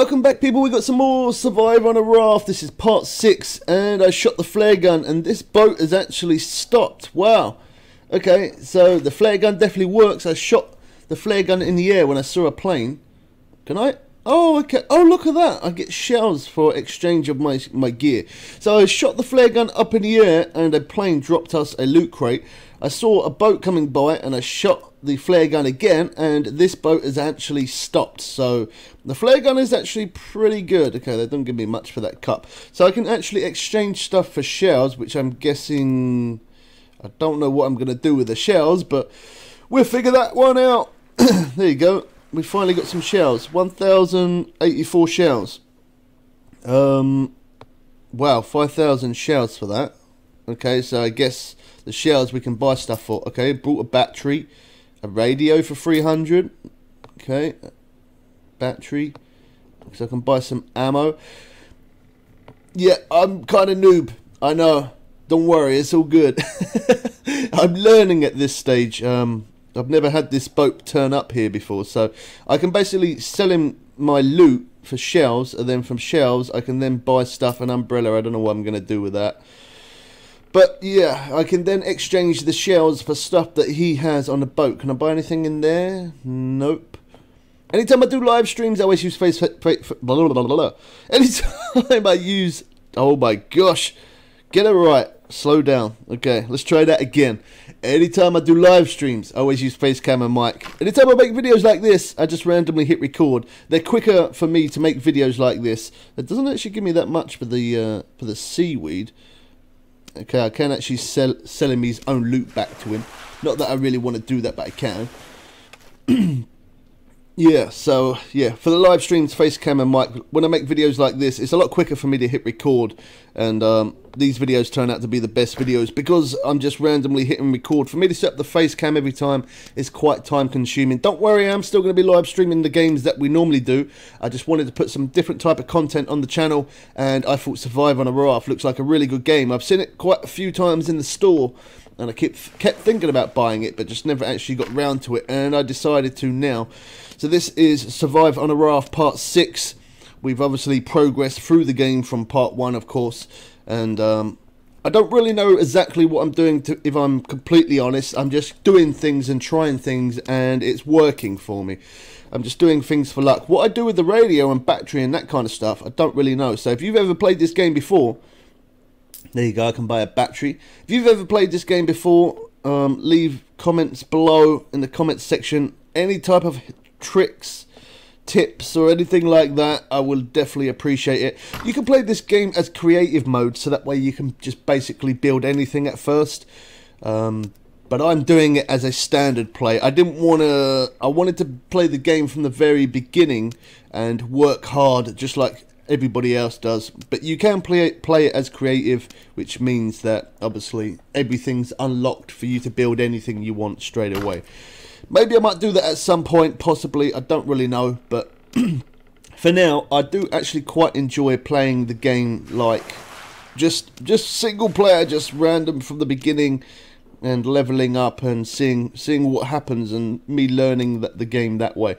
Welcome back people, we got some more Survive on a Raft. This is part 6 and I shot the flare gun and this boat has actually stopped. Wow. Okay, so the flare gun definitely works. I shot the flare gun in the air when I saw a plane. Can I? Oh, okay. Oh, look at that. I get shells for exchange of my, my gear. So I shot the flare gun up in the air and a plane dropped us a loot crate. I saw a boat coming by and I shot the flare gun again and this boat has actually stopped so the flare gun is actually pretty good okay they don't give me much for that cup so I can actually exchange stuff for shells which I'm guessing I don't know what I'm gonna do with the shells but we'll figure that one out there you go we finally got some shells. 1084 shells. Um wow 5000 shells for that. Okay so I guess the shells we can buy stuff for. Okay brought a battery a radio for 300 okay battery so I can buy some ammo. Yeah I'm kind of noob I know. Don't worry it's all good. I'm learning at this stage um, I've never had this boat turn up here before so I can basically sell him my loot for shells and then from shells I can then buy stuff an umbrella I don't know what I'm gonna do with that but yeah, I can then exchange the shells for stuff that he has on the boat. Can I buy anything in there? Nope. Anytime I do live streams, I always use face. face blah, blah, blah. Anytime I use. Oh my gosh. Get it right. Slow down. Okay, let's try that again. Anytime I do live streams, I always use Facecam and mic. Anytime I make videos like this, I just randomly hit record. They're quicker for me to make videos like this. It doesn't actually give me that much for the uh, for the seaweed. Okay, I can actually sell sell him his own loot back to him. Not that I really want to do that, but I can. Yeah, so yeah, for the live streams, Facecam and mic, when I make videos like this, it's a lot quicker for me to hit record, and um, these videos turn out to be the best videos because I'm just randomly hitting record. For me to set up the face cam every time is quite time consuming. Don't worry, I'm still going to be live streaming the games that we normally do. I just wanted to put some different type of content on the channel, and I thought Survive on a Raft looks like a really good game. I've seen it quite a few times in the store, and I kept kept thinking about buying it, but just never actually got round to it, and I decided to now. So this is Survive on a Raft Part 6. We've obviously progressed through the game from Part 1, of course, and um, I don't really know exactly what I'm doing, to, if I'm completely honest. I'm just doing things and trying things, and it's working for me. I'm just doing things for luck. What I do with the radio and battery and that kind of stuff, I don't really know. So if you've ever played this game before, there you go, I can buy a battery. If you've ever played this game before, um, leave comments below in the comments section. Any type of tricks, tips, or anything like that, I will definitely appreciate it. You can play this game as creative mode, so that way you can just basically build anything at first. Um, but I'm doing it as a standard play. I didn't want to. I wanted to play the game from the very beginning and work hard, just like everybody else does. But you can play it, play it as creative, which means that obviously everything's unlocked for you to build anything you want straight away. Maybe I might do that at some point, possibly. I don't really know, but for now, I do actually quite enjoy playing the game like just just single player, just random from the beginning, and leveling up and seeing seeing what happens and me learning that the game that way.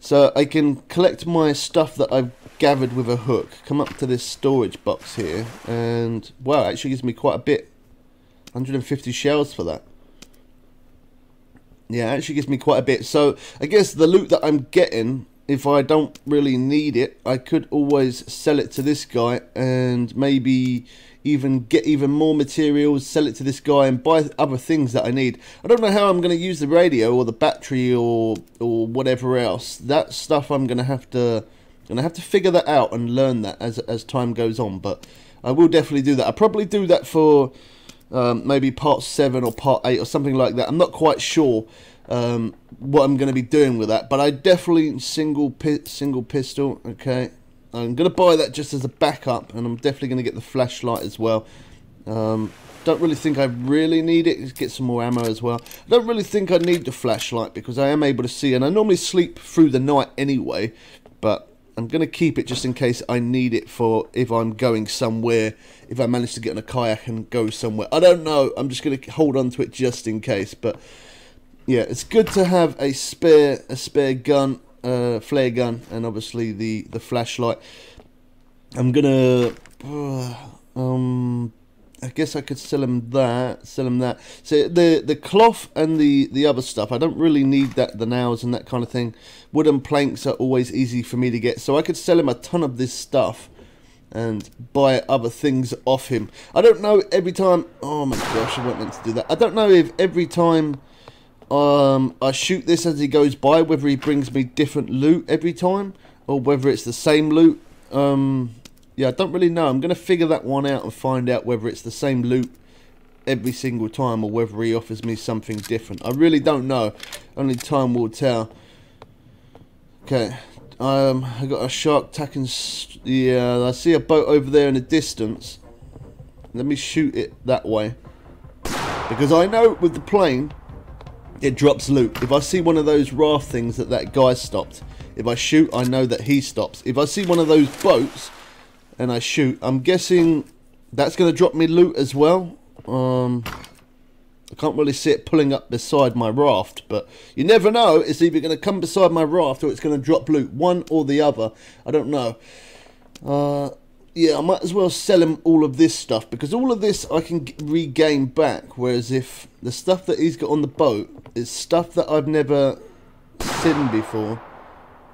So I can collect my stuff that I've gathered with a hook, come up to this storage box here, and wow, actually gives me quite a bit. 150 shells for that. Yeah, actually gives me quite a bit. So I guess the loot that I'm getting, if I don't really need it, I could always sell it to this guy and maybe even get even more materials, sell it to this guy and buy other things that I need. I don't know how I'm going to use the radio or the battery or or whatever else. That stuff I'm going to have to going to have to figure that out and learn that as as time goes on, but I will definitely do that. I probably do that for um, maybe part 7 or part 8 or something like that. I'm not quite sure um, what I'm going to be doing with that, but I definitely single pi single pistol. Okay, I'm going to buy that just as a backup, and I'm definitely going to get the flashlight as well. Um, don't really think I really need it. Get some more ammo as well. I don't really think I need the flashlight because I am able to see, and I normally sleep through the night anyway. But I'm going to keep it just in case I need it for if I'm going somewhere, if I manage to get in a kayak and go somewhere. I don't know, I'm just going to hold on to it just in case, but yeah, it's good to have a spare a spare gun. Uh, flare gun and obviously the the flashlight. I'm gonna uh, um I guess I could sell him that, sell him that. So the the cloth and the the other stuff, I don't really need that the nails and that kind of thing. Wooden planks are always easy for me to get, so I could sell him a ton of this stuff and buy other things off him. I don't know every time. Oh my gosh, I wasn't meant to do that. I don't know if every time um, I shoot this as he goes by, whether he brings me different loot every time or whether it's the same loot. Um, yeah, I don't really know. I'm going to figure that one out and find out whether it's the same loot every single time or whether he offers me something different. I really don't know. Only time will tell. Okay. Um, I got a shark attacking. Yeah, I see a boat over there in the distance. Let me shoot it that way. Because I know with the plane, it drops loot. If I see one of those raft things that that guy stopped, if I shoot, I know that he stops. If I see one of those boats and I shoot. I'm guessing that's going to drop me loot as well. Um, I can't really see it pulling up beside my raft, but you never know. It's either going to come beside my raft or it's going to drop loot. One or the other. I don't know. Uh, yeah, I might as well sell him all of this stuff because all of this I can regain back. Whereas if the stuff that he's got on the boat is stuff that I've never seen before,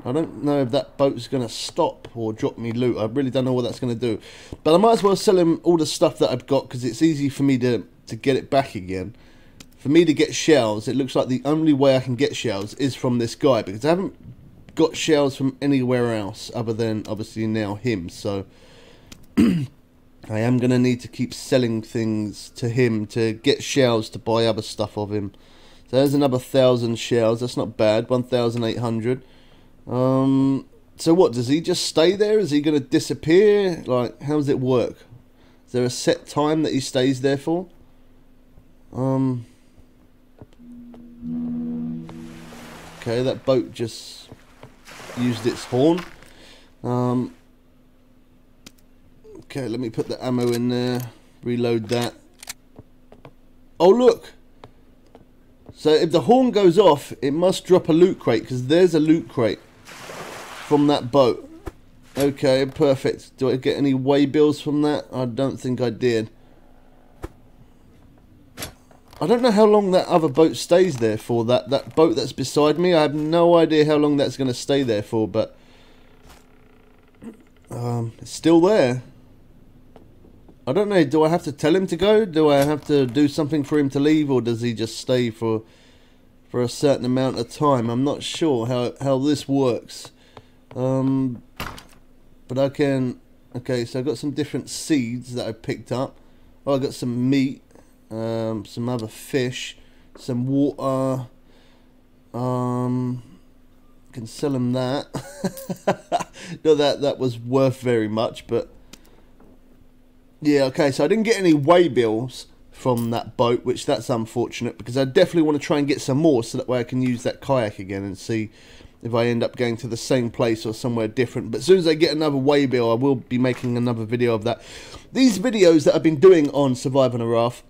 I don't know if that boat's going to stop or drop me loot. I really don't know what that's going to do. But I might as well sell him all the stuff that I've got because it's easy for me to, to get it back again. For me to get shells, it looks like the only way I can get shells is from this guy because I haven't got shells from anywhere else other than obviously now him. So I am going to need to keep selling things to him to get shells to buy other stuff of him. So there's another thousand shells. That's not bad. 1,800. Um, so what, does he just stay there? Is he going to disappear? Like, how does it work? Is there a set time that he stays there for? Um, okay, that boat just used its horn. Um, okay, let me put the ammo in there. Reload that. Oh, look! So if the horn goes off, it must drop a loot crate, because there's a loot crate from that boat. Okay, perfect. Do I get any way bills from that? I don't think I did. I don't know how long that other boat stays there for. That that boat that's beside me, I have no idea how long that's going to stay there for, but um, it's still there. I don't know. Do I have to tell him to go? Do I have to do something for him to leave, or does he just stay for for a certain amount of time? I'm not sure how how this works. Um, but I can. Okay, so I've got some different seeds that I picked up. Oh, I got some meat, um, some other fish, some water. Um, can sell them that. Not that that was worth very much, but yeah. Okay, so I didn't get any way bills from that boat, which that's unfortunate because I definitely want to try and get some more so that way I can use that kayak again and see if I end up going to the same place or somewhere different. But as soon as I get another waybill, I will be making another video of that. These videos that I've been doing on surviving a Raft,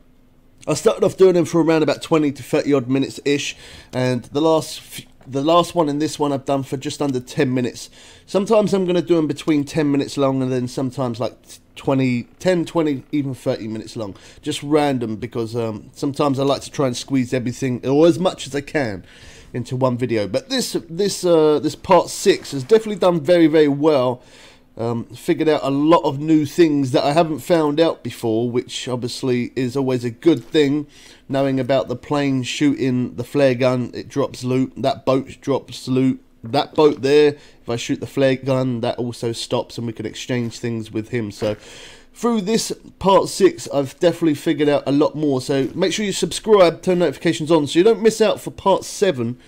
I started off doing them for around about 20 to 30 odd minutes ish, and the last the last one and this one I've done for just under 10 minutes. Sometimes I'm going to do them between 10 minutes long and then sometimes like 20, 10, 20, even 30 minutes long. Just random because um, sometimes I like to try and squeeze everything or as much as I can into one video. But this this uh, this part six has definitely done very very well. Um, figured out a lot of new things that I haven't found out before, which obviously is always a good thing. Knowing about the plane shooting the flare gun, it drops loot. That boat drops loot. That boat there, if I shoot the flare gun, that also stops, and we can exchange things with him. So through this part 6 I've definitely figured out a lot more. So make sure you subscribe turn notifications on so you don't miss out for part 7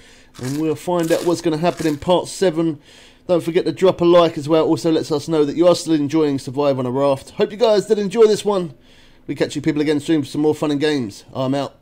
and we'll find out what's going to happen in part 7 don't forget to drop a like as well. Also lets us know that you are still enjoying Survive on a Raft. Hope you guys did enjoy this one. We catch you people again soon for some more fun and games. I'm out